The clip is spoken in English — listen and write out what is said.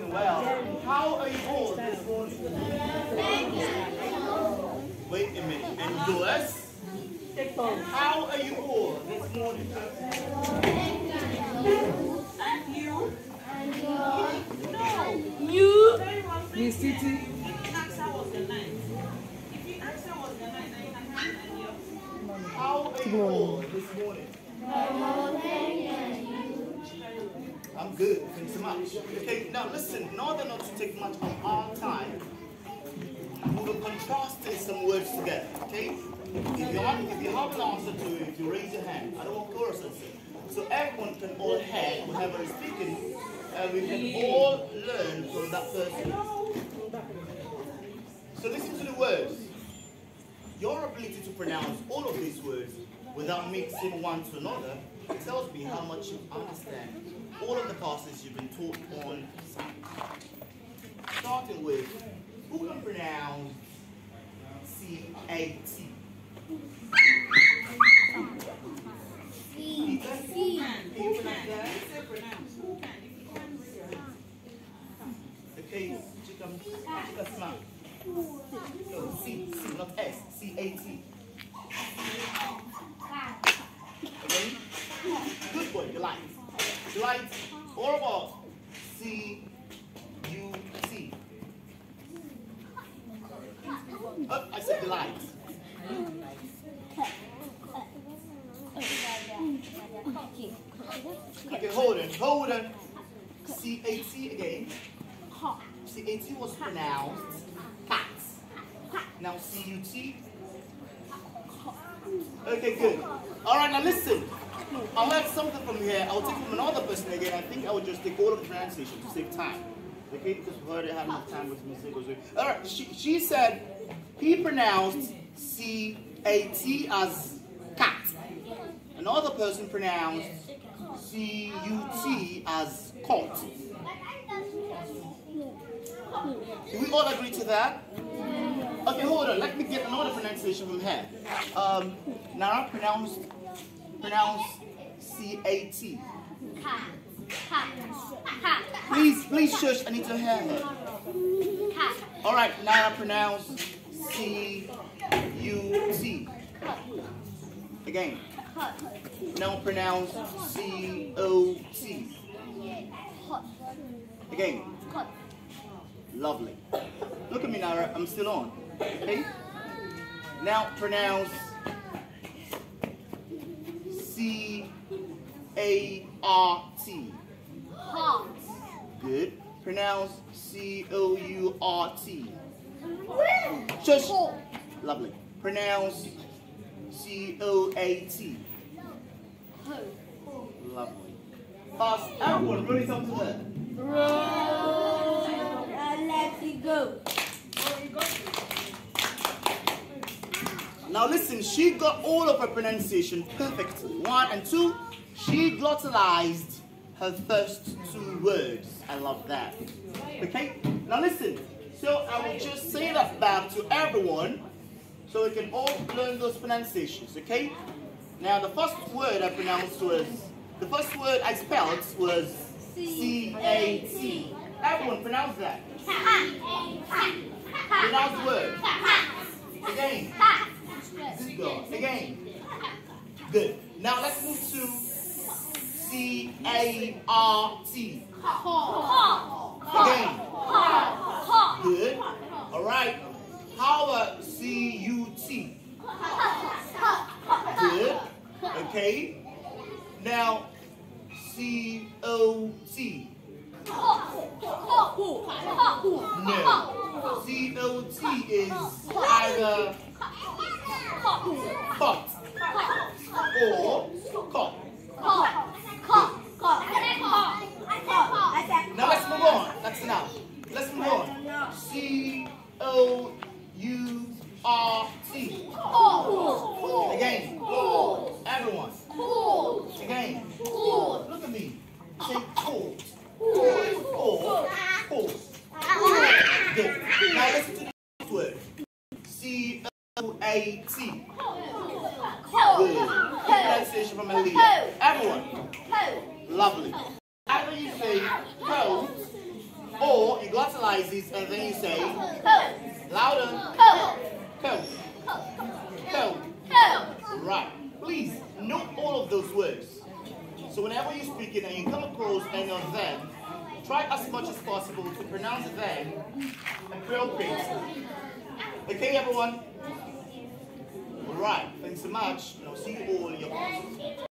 starting well. How are you all this morning? Wait a minute. And yours? How are you all this morning? And you. And you? No. You? The city. How are you all this morning? Good. Thanks so much. Okay, now listen, in order not to take much of our time, we will contrast some words together, okay? If you, have, if you have an answer to it, you raise your hand, I don't want choruses. So everyone can all hear whoever is speaking, and we can all learn from that person. So listen to the words. Your ability to pronounce all of these words without mixing one to another tells me how much you understand all of the classes you've been taught on Starting with, who can pronounce C-A-T? Pronounce that? Okay, chicken, chicken smart. No, C, C, not S, C-A-T. Okay? Good boy, delight. Delight, what about C-U-T? Oh, I said delight. Okay, hold on, hold on. C-A-T again. C-A-T was pronounced cat. Now C-U-T. Okay, good. All right, now listen. I'll learn something from here. I'll take from another person again. I think I would just take all of the pronunciation to save time. Okay, because we already had enough time with mistakes. All right, she, she said he pronounced C-A-T as cat. Another person pronounced C-U-T as cot. Do we all agree to that? Okay, hold on. Let me get another pronunciation from her. Um, Nara pronounced pronounce C-A-T. Please, please shush. I need to hear her. All right, Nara pronounce C-U-T. Again. Now pronounce C-O-T. Again. Lovely. Look at me, Nara. I'm still on. Okay? Now pronounce C-A-R-T. Good. Pronounce C-O-U-R-T. Shush. Lovely. Pronounce C-O-A-T. Lovely. Pass. Everyone, really come to her. Let it go. Now listen, she got all of her pronunciation perfectly. One and two, she glottalized her first two words. I love that. Okay? Now listen, so I will just say that back to everyone so we can all learn those pronunciations, okay? Now the first word I pronounced was, the first word I spelled was C-A-T. Everyone pronounce that. Pronounce the word. Again. Girl. Again. Good. Now let's move to C-A-R-T. Again. Good. All right. How about C-U-T? Good. Okay. Now C-O-T. No. C-O-T is either pot or cop. Now let's move on. That's enough. Let's move on. C O U R T. Again. Everyone. Again. Look at me. Say cold. Or cold. Good. Now listen to this word. C O A T. Good. Everyone. Lovely. Either you say coat Or you glottalize this and then you say Coat. louder. Coat. Coat. Coat. Coat. Right. Please note all of those words. So whenever you're speaking and you come across any of them, try as much as possible to pronounce them appropriately. Okay, everyone? Alright, thanks so much, and I'll see you all in your.